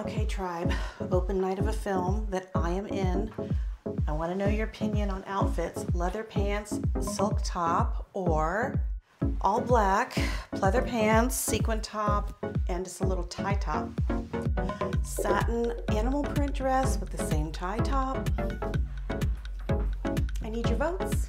Okay, tribe, open night of a film that I am in. I want to know your opinion on outfits leather pants, silk top, or all black, pleather pants, sequin top, and just a little tie top. Satin animal print dress with the same tie top. I need your votes.